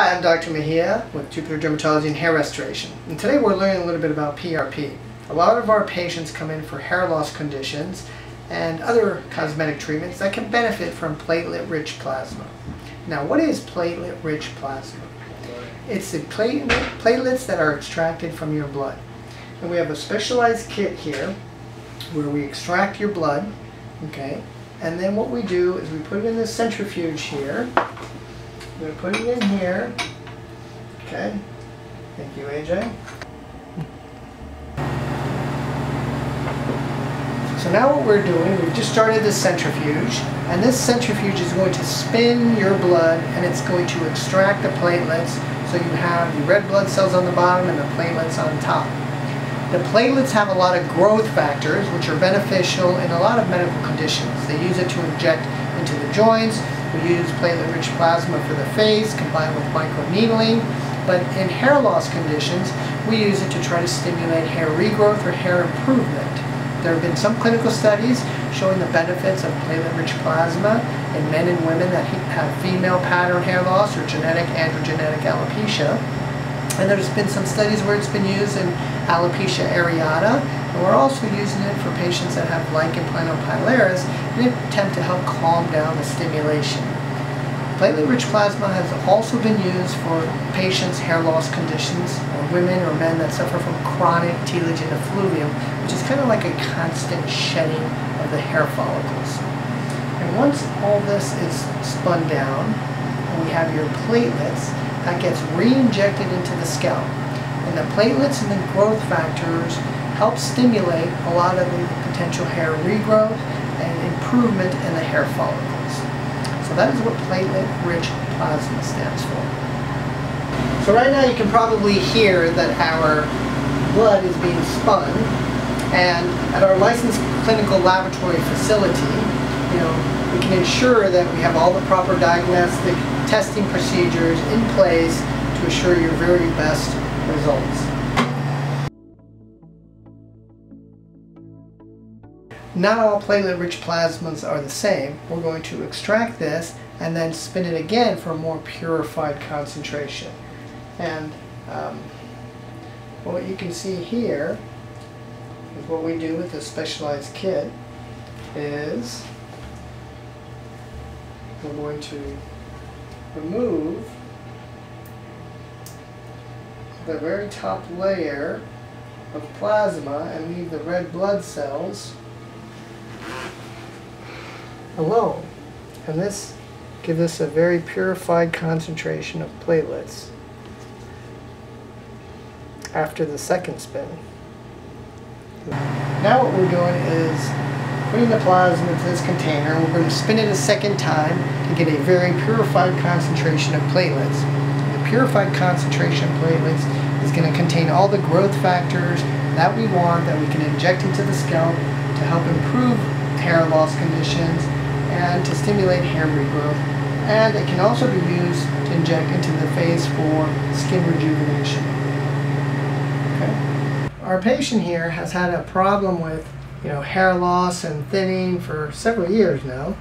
Hi, I'm Dr. Mejia with Jupiter Dermatology and Hair Restoration. And today we're learning a little bit about PRP. A lot of our patients come in for hair loss conditions and other cosmetic treatments that can benefit from platelet-rich plasma. Now, what is platelet-rich plasma? It's the platelets that are extracted from your blood. And we have a specialized kit here where we extract your blood, okay? And then what we do is we put it in this centrifuge here I'm going to put it in here. Okay. Thank you, AJ. So now what we're doing, we've just started the centrifuge, and this centrifuge is going to spin your blood and it's going to extract the platelets so you have the red blood cells on the bottom and the platelets on top. The platelets have a lot of growth factors which are beneficial in a lot of medical conditions. They use it to inject into the joints, we use platelet-rich plasma for the face combined with microneedling. But in hair loss conditions, we use it to try to stimulate hair regrowth or hair improvement. There have been some clinical studies showing the benefits of platelet-rich plasma in men and women that have female pattern hair loss or genetic androgenetic alopecia. And there's been some studies where it's been used in alopecia areata, we're also using it for patients that have lichen planopilaris in an attempt to help calm down the stimulation. Platelet-rich plasma has also been used for patients' hair loss conditions, or women or men that suffer from chronic telogen effluvium, which is kind of like a constant shedding of the hair follicles. And once all this is spun down, and we have your platelets, that gets re-injected into the scalp. And the platelets and the growth factors help stimulate a lot of the potential hair regrowth and improvement in the hair follicles. So that is what platelet-rich plasma stands for. So right now you can probably hear that our blood is being spun and at our licensed clinical laboratory facility, you know, we can ensure that we have all the proper diagnostic testing procedures in place to assure your very best results. Not all platelet-rich plasmas are the same. We're going to extract this and then spin it again for a more purified concentration. And um, what you can see here is what we do with this specialized kit is we're going to remove the very top layer of plasma and leave the red blood cells alone. And this gives us a very purified concentration of platelets after the second spin. Now what we're doing is putting the plasma into this container and we're going to spin it a second time to get a very purified concentration of platelets. The purified concentration of platelets is going to contain all the growth factors that we want that we can inject into the scalp to help improve hair loss conditions and to stimulate hair regrowth. And it can also be used to inject into the face for skin rejuvenation. Okay. Our patient here has had a problem with you know, hair loss and thinning for several years now.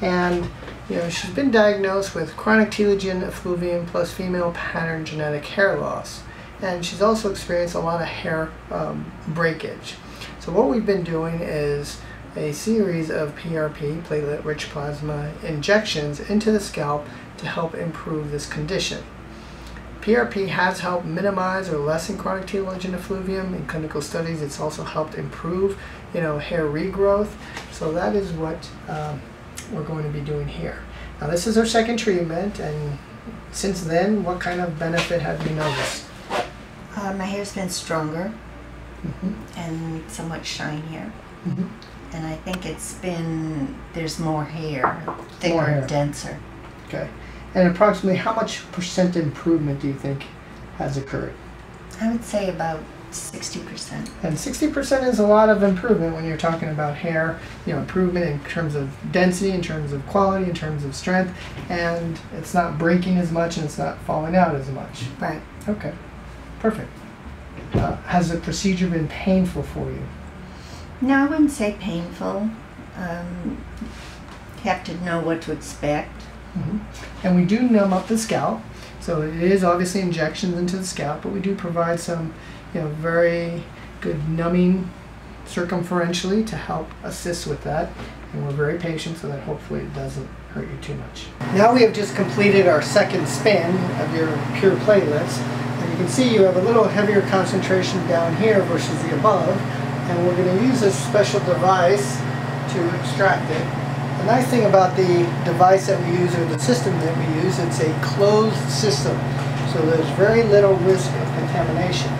And you know, she's been diagnosed with chronic telogen effluvium plus female pattern genetic hair loss. And she's also experienced a lot of hair um, breakage. So what we've been doing is a series of PRP, platelet-rich plasma, injections into the scalp to help improve this condition. PRP has helped minimize or lessen chronic telogen effluvium in clinical studies. It's also helped improve, you know, hair regrowth. So that is what um, we're going to be doing here. Now this is our second treatment, and since then, what kind of benefit have you noticed? Uh, my hair's been stronger Mm -hmm. and somewhat shinier. Mm -hmm and I think it's been there's more hair, thicker, more hair. denser. Okay, and approximately how much percent improvement do you think has occurred? I would say about sixty percent. And sixty percent is a lot of improvement when you're talking about hair. You know, improvement in terms of density, in terms of quality, in terms of strength, and it's not breaking as much and it's not falling out as much. Right. Okay, perfect. Uh, has the procedure been painful for you? No, I wouldn't say painful. Um, have to know what to expect. Mm -hmm. And we do numb up the scalp. So it is obviously injections into the scalp, but we do provide some, you know, very good numbing circumferentially to help assist with that. And we're very patient so that hopefully it doesn't hurt you too much. Now we have just completed our second spin of your pure platelets. And you can see you have a little heavier concentration down here versus the above. And we're going to use this special device to extract it. The nice thing about the device that we use or the system that we use, it's a closed system. So there's very little risk of contamination.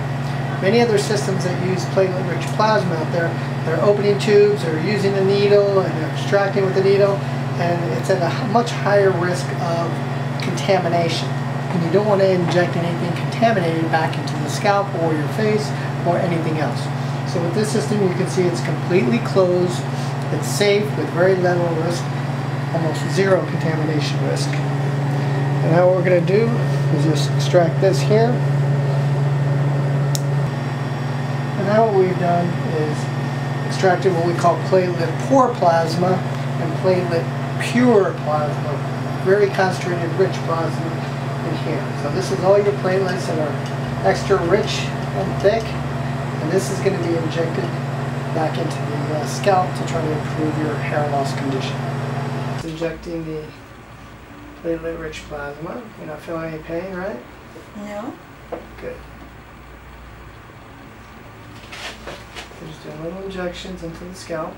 Many other systems that use platelet-rich plasma out there, they're opening tubes, they're using a needle, and they're extracting with a needle, and it's at a much higher risk of contamination. And you don't want to inject anything contaminated back into the scalp or your face or anything else. So with this system, you can see it's completely closed, it's safe with very little risk, almost zero contamination risk. And now what we're going to do is just extract this here. And now what we've done is extracted what we call platelet poor plasma and platelet pure plasma, very concentrated rich plasma in here. So this is all your platelets that are extra rich and thick, and this is going to be injected back into the uh, scalp to try to improve your hair loss condition. It's injecting the platelet rich plasma. You're not feeling any pain, right? No? Good. Just doing little injections into the scalp.